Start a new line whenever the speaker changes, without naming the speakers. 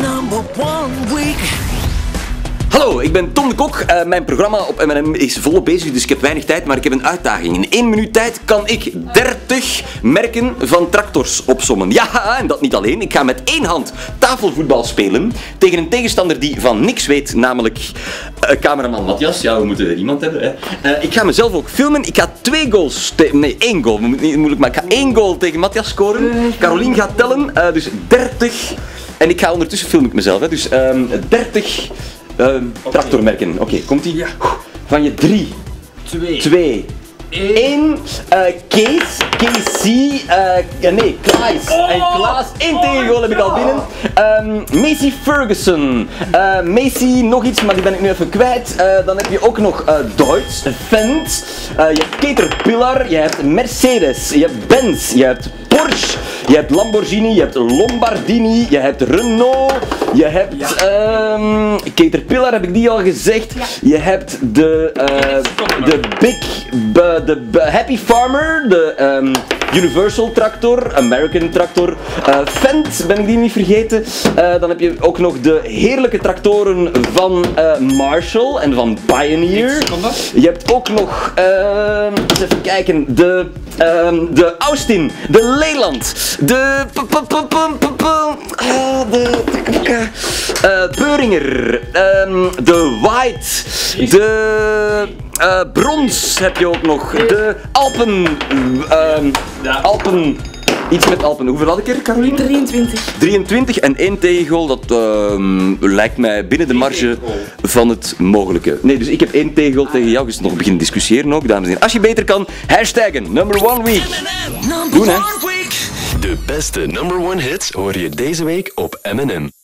Number one week.
Hallo, ik ben Tom de Kok. Eh, mijn programma op M&M is volop bezig, dus ik heb weinig tijd, maar ik heb een uitdaging. In één minuut tijd kan ik 30 merken van tractors opsommen. Ja, en dat niet alleen. Ik ga met één hand tafelvoetbal spelen tegen een tegenstander die van niks weet, namelijk eh, cameraman Matthias. Ja, we moeten iemand hebben. Hè. Eh, ik ga mezelf ook filmen. Ik ga twee goals... te- Nee, één goal. Moet niet moeilijk, maar ik ga één goal tegen Matthias scoren. Carolien gaat tellen, eh, dus 30... En ik ga ondertussen film ik mezelf, hè. dus ehm 30 ehm, tractormerken. Oké, komt ie? Van je drie,
Twee.
twee, één. eh Kees, KC, eh, nee, Klaas. En Klaas, één tegengoal heb ik al binnen. Ehm Macy Ferguson. Eh, Macy, nog iets, maar die ben ik nu even kwijt. Eh, dan heb je ook nog eh Duits, Fendt. Eh, je hebt Caterpillar, je hebt Mercedes, je hebt Benz, je hebt Porsche, je hebt Lamborghini, je hebt Lombardini, je hebt Renault, je hebt ehm, Caterpillar, heb ik die al gezegd. Je hebt de, eh, de Big, b- de Happy Farmer, de ehm, Universal Tractor, American Tractor, eh Fendt, ben ik die niet vergeten. Eh, dan heb je ook nog de heerlijke tractoren van eh, Marshall en van Pioneer. Je hebt ook nog, ehm, eens even kijken, de, ehm, de Austin, de Leyland, de, de, Beuringer, ehm, de White, de eh, Brons heb je ook nog, de Alpen, ehm, Alpen, iets met Alpen. Hoeveel had ik er, Caroline?
23.
23 en één tegengoal, dat ehm, lijkt mij binnen de marge van het mogelijke. Nee, dus ik heb één tegengoal tegen jou, dus nog beginnen discussiëren ook, dames en heren. Als je beter kan, hashtaggen, number one week.
Number
Doen, hè.
one week.
De beste number one hits hoor je deze week op M&M.